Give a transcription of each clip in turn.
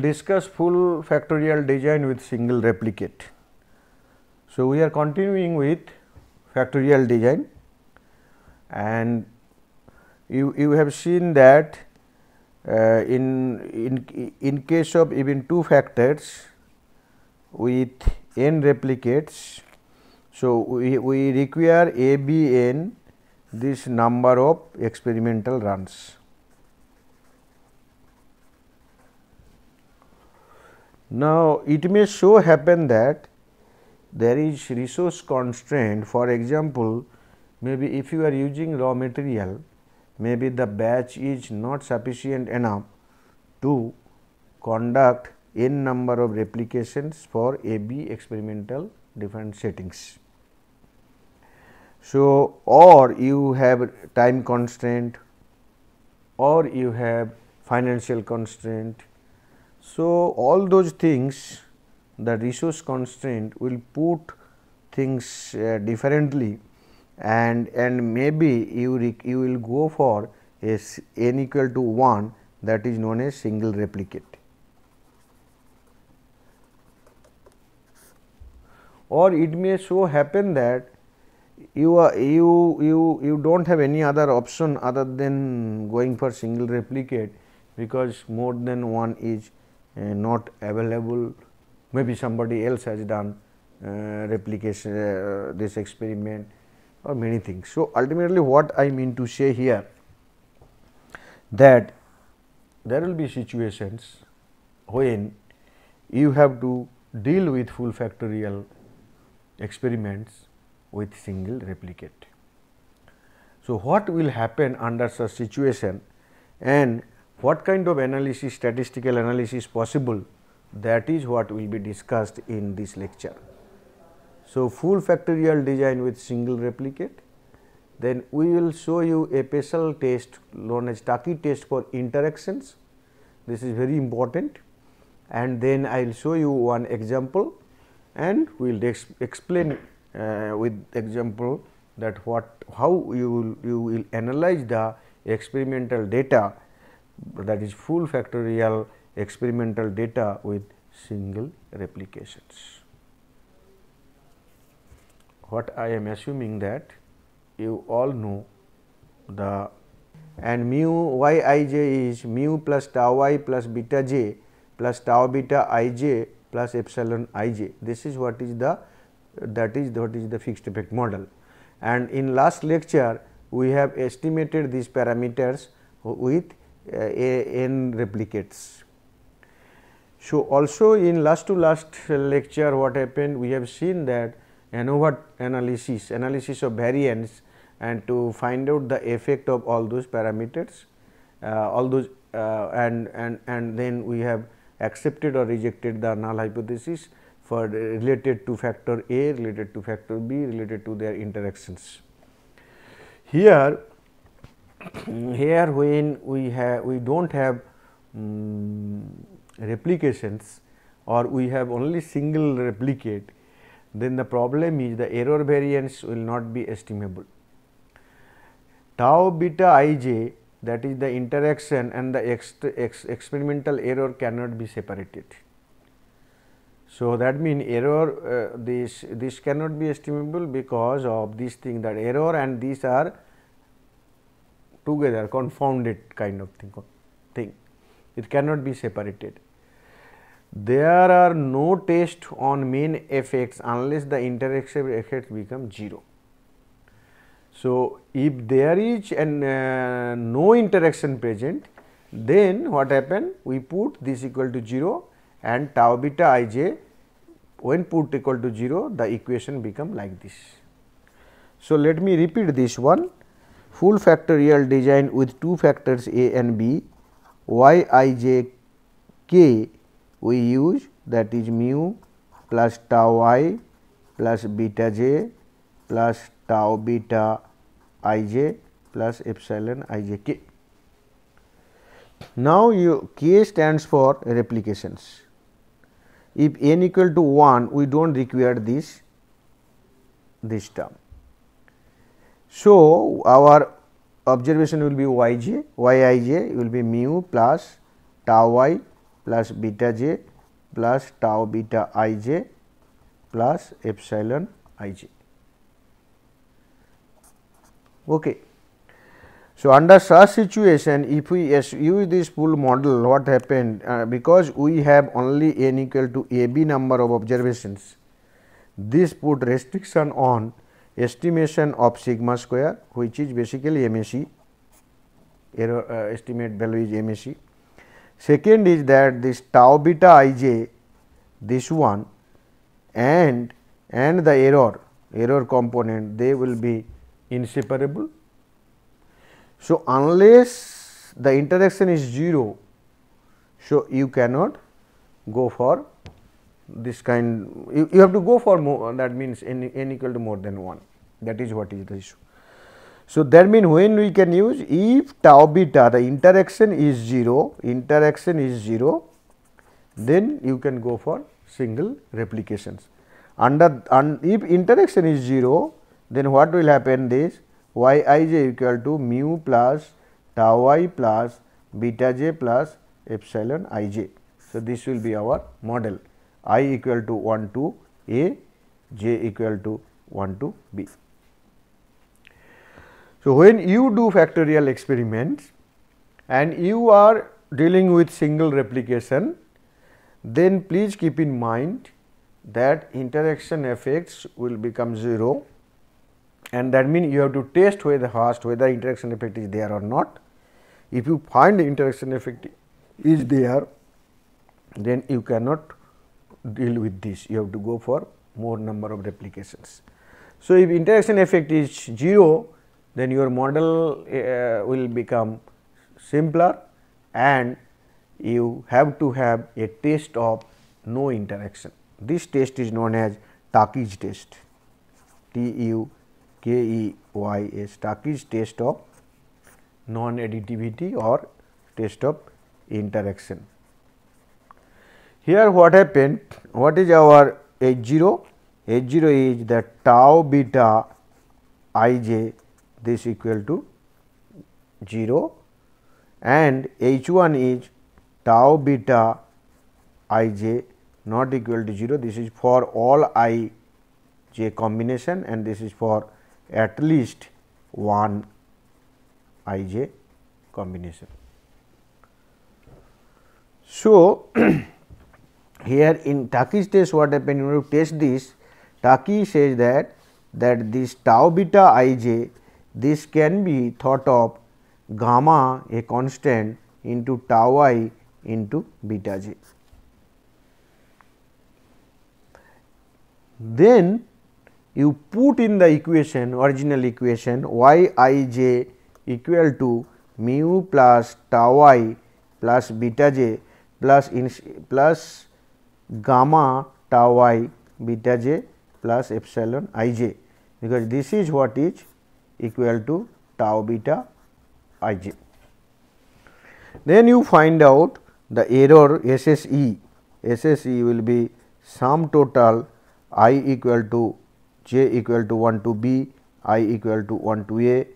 Will discuss full factorial design with single replicate. So, we are continuing with factorial design and you, you have seen that uh, in, in, in case of even two factors with n replicates. So, we, we require a b n this number of experimental runs. Now, it may so happen that there is resource constraint for example, maybe if you are using raw material maybe the batch is not sufficient enough to conduct n number of replications for a b experimental different settings. So, or you have time constraint or you have financial constraint so, all those things the resource constraint will put things uh, differently and and maybe you you will go for a n equal to 1 that is known as single replicate. Or it may so happen that you are you you you do not have any other option other than going for single replicate because more than one is not available maybe somebody else has done uh, replication uh, this experiment or many things. So, ultimately what I mean to say here that there will be situations when you have to deal with full factorial experiments with single replicate. So, what will happen under such situation and what kind of analysis statistical analysis possible? That is what will be discussed in this lecture. So, full factorial design with single replicate. Then we will show you a special test known as Tukey test for interactions. This is very important. And then I will show you one example and we will ex explain uh, with example that what how you will you will analyze the experimental data that is full factorial experimental data with single replications. What I am assuming that you all know the and mu y i j is mu plus tau i plus beta j plus tau beta i j plus epsilon i j. This is what is the that is what is the fixed effect model. And in last lecture we have estimated these parameters with n replicates. So, also in last to last lecture what happened we have seen that ANOVA analysis, analysis of variance and to find out the effect of all those parameters, uh, all those uh, and, and, and then we have accepted or rejected the null hypothesis for related to factor A, related to factor B, related to their interactions. Here here when we have we do not have um, replications or we have only single replicate then the problem is the error variance will not be estimable. Tau beta i j that is the interaction and the ex experimental error cannot be separated. So, that means error uh, this this cannot be estimable because of this thing that error and these are together confounded kind of thing, thing. It cannot be separated. There are no tests on main effects unless the interaction effects become 0. So, if there is an uh, no interaction present then what happen we put this equal to 0 and tau beta i j when put equal to 0 the equation become like this. So, let me repeat this one full factorial design with two factors a and b y i j k we use that is mu plus tau i plus beta j plus tau beta i j plus epsilon i j k. Now, you k stands for replications. If n equal to 1 we do not require this this term. So, our observation will be y j, y i j will be mu plus tau i plus beta j plus tau beta i j plus epsilon i j. Okay. So, under such situation if we use this full model what happened uh, because we have only n equal to a b number of observations this put restriction on estimation of sigma square which is basically MSE error uh, estimate value is MSE. Second is that this tau beta ij this one and and the error error component they will be inseparable. So, unless the interaction is 0, so you cannot go for this kind you, you have to go for more that means n, n equal to more than 1 that is what is the issue. So, that means when we can use if tau beta the interaction is 0 interaction is 0 then you can go for single replications. Under un, if interaction is 0 then what will happen this y i j equal to mu plus tau i plus beta j plus epsilon i j. So, this will be our model i equal to 1 to a, j equal to 1 to b. So, when you do factorial experiments and you are dealing with single replication, then please keep in mind that interaction effects will become 0 and that means you have to test whether first whether interaction effect is there or not. If you find the interaction effect is there, then you cannot deal with this, you have to go for more number of replications. So, if interaction effect is 0, then your model uh, will become simpler and you have to have a test of no interaction. This test is known as Tukey's test, T U K E Y S, Tukey's test of non additivity or test of interaction. Here what happened, what is our H 0? H 0 is the tau beta i j this equal to 0 and H 1 is tau beta i j not equal to 0 this is for all i j combination and this is for at least one i j combination. So, here in Tukey's test what happened you to test this Tukey says that that this tau beta i j this can be thought of gamma a constant into tau i into beta j. Then you put in the equation original equation y i j equal to mu plus tau i plus beta j plus in plus gamma tau i beta j plus epsilon i j because this is what is equal to tau beta i j. Then you find out the error SSE, SSE will be sum total i equal to j equal to 1 to b, i equal to 1 to a,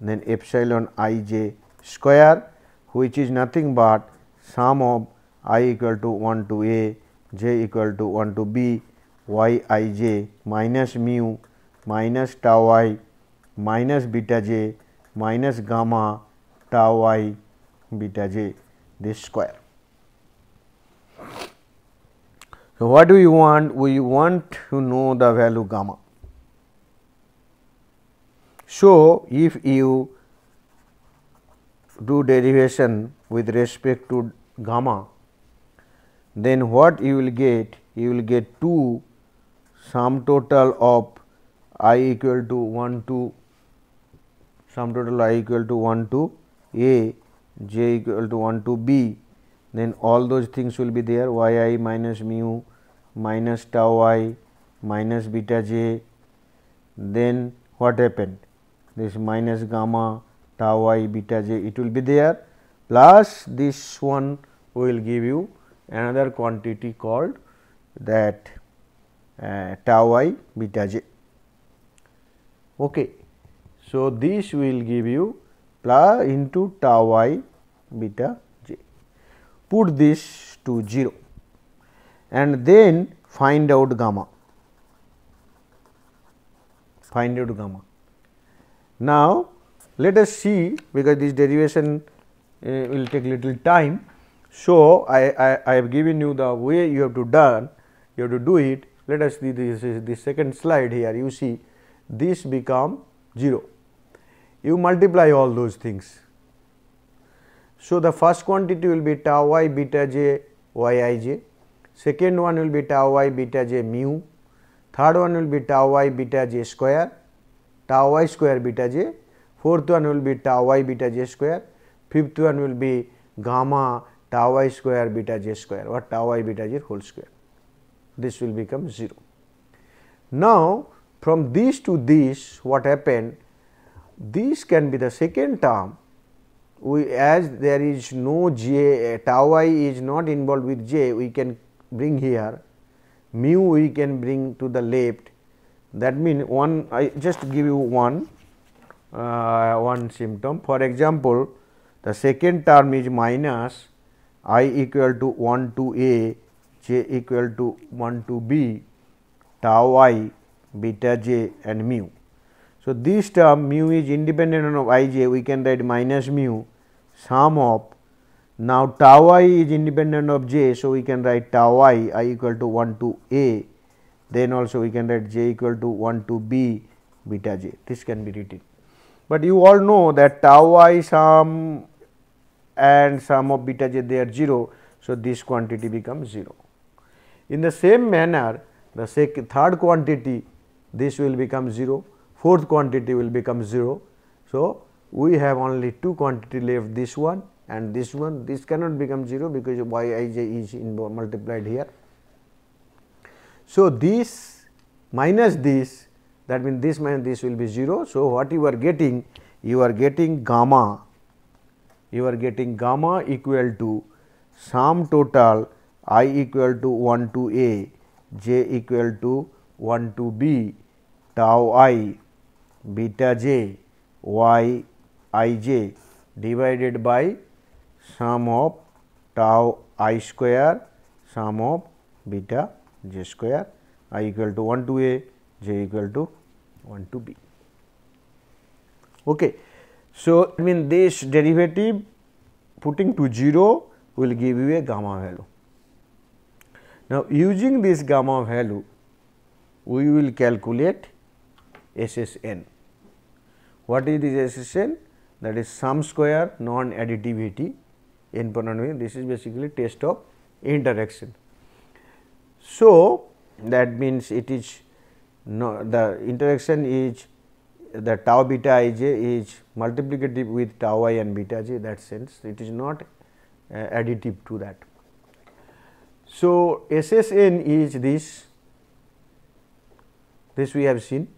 then epsilon i j square which is nothing but sum of i equal to 1 to a, j equal to 1 to b, y i j minus mu minus tau i minus beta j minus gamma tau i beta j this square. So, what do we want? We want to know the value gamma. So, if you do derivation with respect to gamma, then what you will get? You will get 2 sum total of i equal to 1 to sum total i equal to 1 to a, j equal to 1 to b, then all those things will be there. Y i minus mu minus tau i minus beta j. Then what happened? This minus gamma tau i beta j it will be there. Plus this one will give you another quantity called that uh, tau i beta j. Okay. So, this will give you plus into tau i beta j. Put this to 0 and then find out gamma, find out gamma. Now, let us see because this derivation uh, will take little time. So, I, I, I have given you the way you have to done, you have to do it. Let us see this is the second slide here you see this become 0 you multiply all those things. So, the first quantity will be tau i beta j y i j, second one will be tau i beta j mu, third one will be tau i beta j square, tau i square beta j, fourth one will be tau i beta j square, fifth one will be gamma tau i square beta j square or tau i beta j whole square. This will become 0. Now, from this to this what happened this can be the second term we as there is no j tau i is not involved with j we can bring here. Mu we can bring to the left. That means one I just give you one uh, one symptom. For example the second term is minus i equal to 1 to a j equal to 1 to b tau i beta j and mu so, this term mu is independent of i j we can write minus mu sum of now tau i is independent of j. So, we can write tau i i equal to 1 to a then also we can write j equal to 1 to b beta j this can be written. But you all know that tau i sum and sum of beta j they are 0. So, this quantity becomes 0. In the same manner the third quantity this will become 0 fourth quantity will become 0. So, we have only two quantity left this one and this one this cannot become 0 because y i j is multiplied here. So, this minus this that means this minus this will be 0. So, what you are getting you are getting gamma you are getting gamma equal to sum total i equal to 1 to a j equal to 1 to b tau i beta j y i j divided by sum of tau i square sum of beta j square i equal to 1 to a j equal to 1 to b. Okay. So, I mean this derivative putting to 0 will give you a gamma value. Now, using this gamma value we will calculate SSN. What is this SSN? That is sum square non additivity in polynomial. This is basically test of interaction. So, that means it is no, the interaction is the tau beta i j is multiplicative with tau i and beta j that sense it is not uh, additive to that. So, SSN is this this we have seen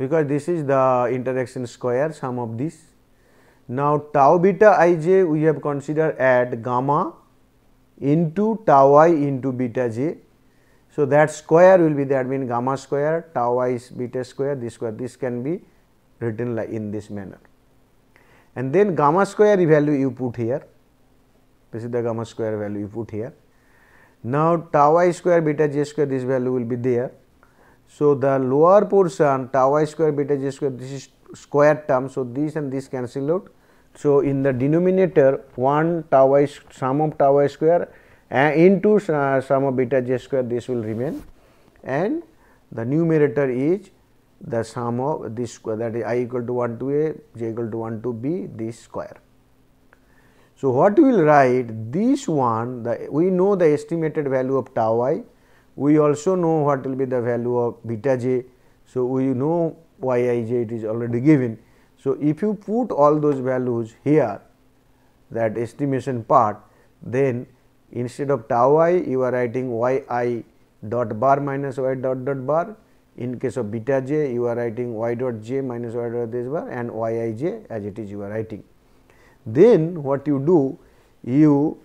because this is the interaction square sum of this. Now, tau beta i j we have considered at gamma into tau i into beta j. So, that square will be that mean gamma square tau i is beta square this square this can be written like in this manner. And then gamma square value you put here this is the gamma square value you put here. Now, tau i square beta j square this value will be there so, the lower portion tau i square beta j square this is square term. So, this and this cancel out. So, in the denominator 1 tau i sum of tau i square into uh, sum of beta j square this will remain and the numerator is the sum of this square that is i equal to 1 to a j equal to 1 to b this square. So, what we will write this one the we know the estimated value of tau i we also know what will be the value of beta j. So, we know y i j it is already given. So, if you put all those values here that estimation part then instead of tau i you are writing y i dot bar minus y dot dot bar. In case of beta j you are writing y dot j minus y dot this bar and y i j as it is you are writing. Then what you do you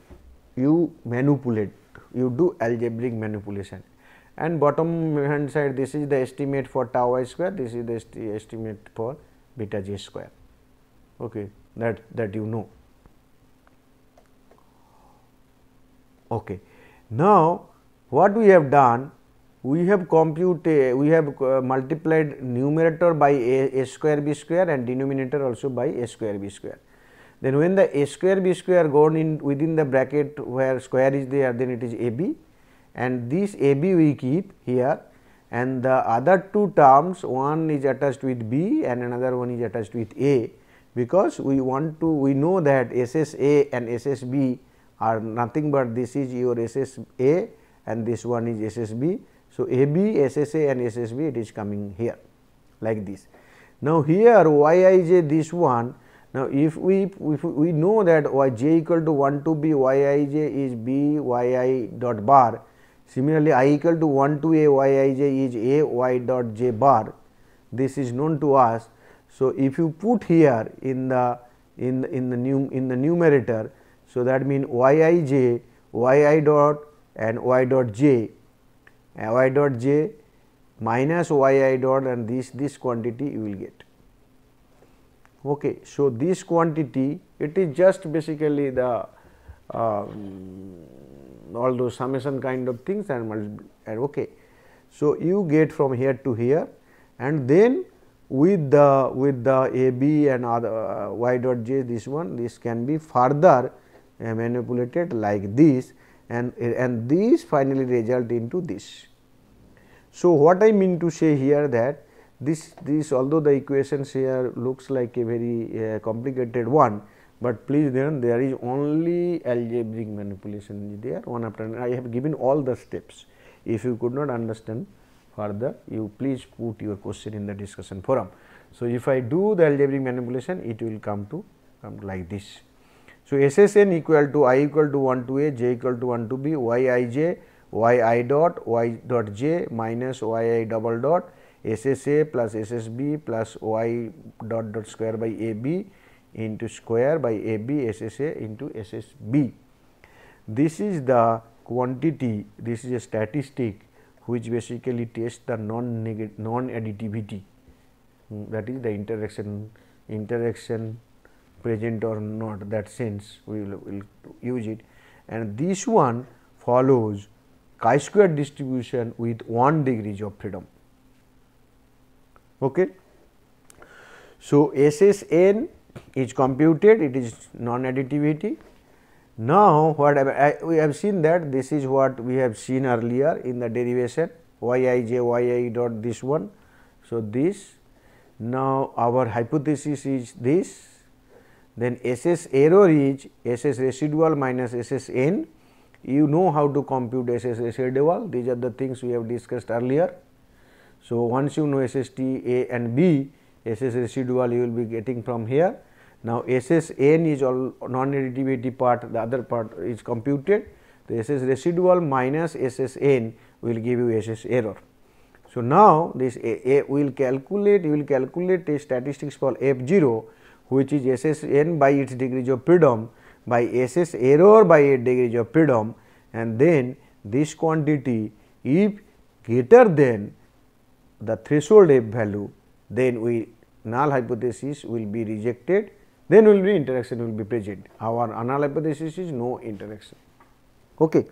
you manipulate you do algebraic manipulation. And bottom hand side this is the estimate for tau i square this is the esti estimate for beta j square. Okay that that you know. Okay now what we have done we have computed we have uh, multiplied numerator by a, a square b square and denominator also by a square b square then when the a square b square gone in within the bracket where square is there then it is a b and this a b we keep here and the other two terms one is attached with b and another one is attached with a because we want to we know that SSA and SSB are nothing but this is your SSA and this one is SSB. So, AB, SSA and SSB it is coming here like this. Now, here Yij this one now, if we if we know that y j equal to 1 to b y i j is b y i dot bar. Similarly, i equal to 1 to a y i j is a y dot j bar. This is known to us. So, if you put here in the in in the new in the numerator, so that means y i j y i dot and y dot j y dot j minus y i dot and this this quantity you will get. Okay. So, this quantity it is just basically the uh, all those summation kind of things and, and okay. So, you get from here to here and then with the with the a b and other uh, y dot j this one this can be further uh, manipulated like this and and these finally result into this. So, what I mean to say here that this, this although the equations here looks like a very uh, complicated one, but please then there is only algebraic manipulation there one after another. I have given all the steps. If you could not understand further, you please put your question in the discussion forum. So, if I do the algebraic manipulation, it will come to come like this. So, SSN equal to i equal to 1 to a, j equal to 1 to b, y i j, y i dot, y dot j minus y i double dot SSA plus SSB plus y dot dot square by AB into square by AB SSA into SSB. This is the quantity, this is a statistic which basically tests the non non additivity hmm, that is the interaction interaction present or not that sense we will, will use it and this one follows chi-square distribution with 1 degrees of freedom. Okay. So, SSN is computed it is non additivity. Now, what I, we have seen that this is what we have seen earlier in the derivation y i j y i dot this one. So, this now our hypothesis is this then SS error is SS residual minus S s n you know how to compute SS residual these are the things we have discussed earlier so, once you know SST A and B, SS residual you will be getting from here. Now, SS n is all non additivity part, the other part is computed. The SS residual minus SS n will give you SS error. So, now this A, A will calculate, you will calculate a statistics for F 0 which is SS n by its degrees of freedom by SS error by 8 degrees of freedom and then this quantity if greater than the threshold f value, then we null hypothesis will be rejected, then will be interaction will be present. Our null hypothesis is no interaction. Okay.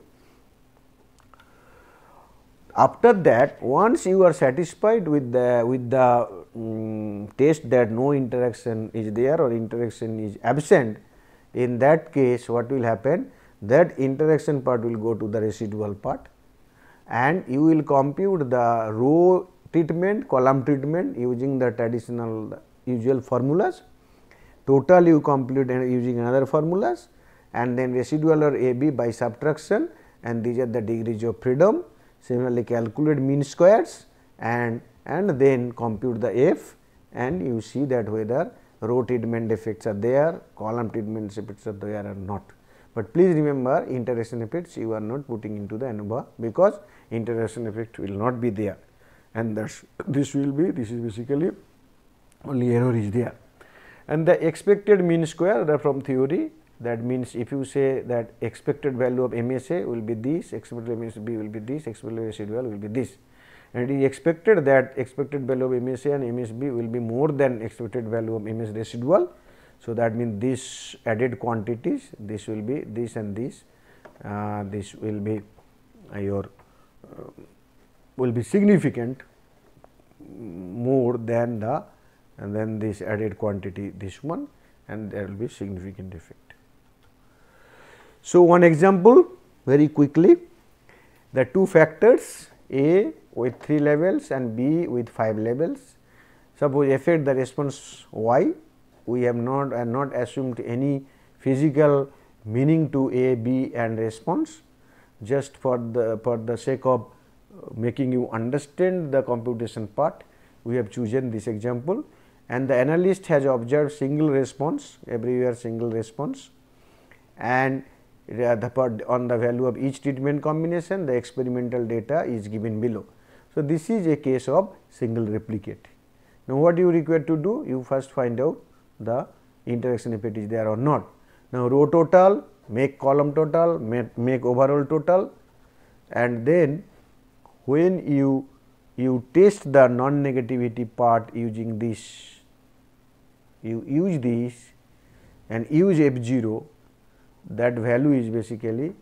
After that, once you are satisfied with the with the um, test that no interaction is there or interaction is absent, in that case what will happen? That interaction part will go to the residual part and you will compute the row treatment, column treatment using the traditional usual formulas. Total you complete using another formulas and then residual or A b by subtraction and these are the degrees of freedom. Similarly, calculate mean squares and and then compute the f and you see that whether row treatment effects are there, column treatment effects are there or not. but please remember interaction effects you are not putting into the ANOVA because interaction effect will not be there and that's this will be this is basically only error is there. And the expected mean square from theory that means if you say that expected value of MSA will be this, expected MSB will be this, expected residual will be this and it is expected that expected value of MSA and MSB will be more than expected value of MS residual. So, that means this added quantities this will be this and this uh, this will be your uh, will be significant more than the and then this added quantity this one and there will be significant effect. So, one example very quickly the two factors A with 3 levels and B with 5 levels. Suppose affect the response y we have not and not assumed any physical meaning to A, B and response just for the for the sake of making you understand the computation part we have chosen this example and the analyst has observed single response everywhere single response and the part on the value of each treatment combination the experimental data is given below. So, this is a case of single replicate. Now, what you require to do? You first find out the interaction if it is there or not. Now, row total, make column total, make, make overall total and then when you you test the non negativity part using this you use this and use f 0 that value is basically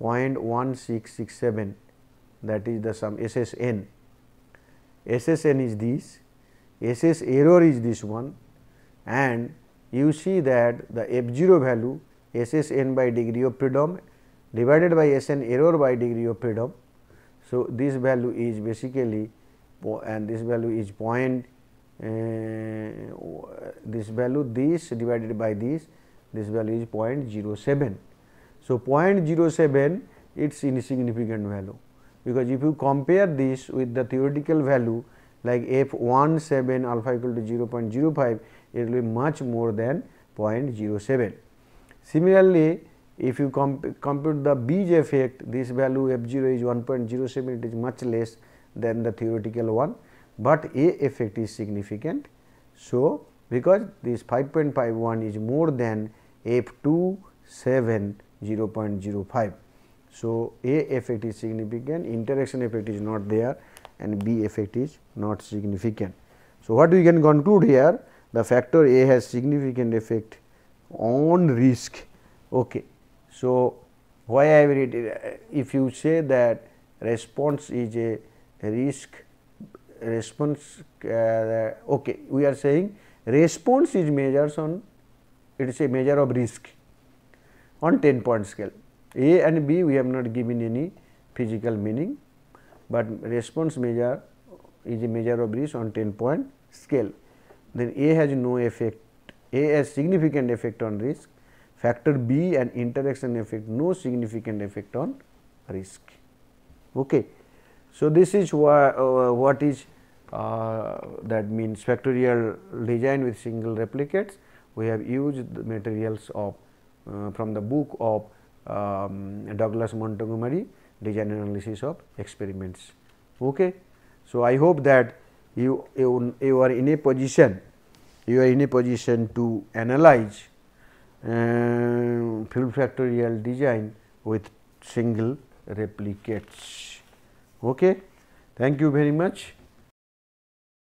0.1667 that is the sum SSN. SSN is this, SS error is this one and you see that the F 0 value SSN by degree of freedom divided by SN error by degree of freedom. So, this value is basically and this value is point uh, this value this divided by this this value is 0.07. So, 0.07 it is insignificant value because if you compare this with the theoretical value like f 1 7 alpha equal to 0.05 it will be much more than 0.07. Similarly, if you comp compute the Beige effect this value f 0 is 1.07 it is much less than the theoretical one, but A effect is significant. So, because this 5.51 is more than f 2 7 0.05. So, A effect is significant, interaction effect is not there and B effect is not significant. So, what we can conclude here the factor A has significant effect on risk. Okay. So, why I written if you say that response is a risk response uh, okay we are saying response is measures on it is a measure of risk on 10 point scale. A and B we have not given any physical meaning, but response measure is a measure of risk on 10 point scale. Then A has no effect, A has significant effect on risk, factor B and interaction effect no significant effect on risk. Okay. So, this is wha uh, what is uh, that means factorial design with single replicates we have used the materials of uh, from the book of um, Douglas Montgomery design analysis of experiments. Okay. So, I hope that you, you, you are in a position you are in a position to analyze uh, full factorial design with single replicates. Okay. Thank you very much.